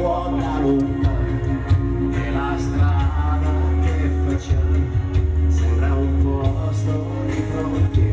buona lunga e la strada che facciamo sembra un posto di frontiera.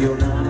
emocionar.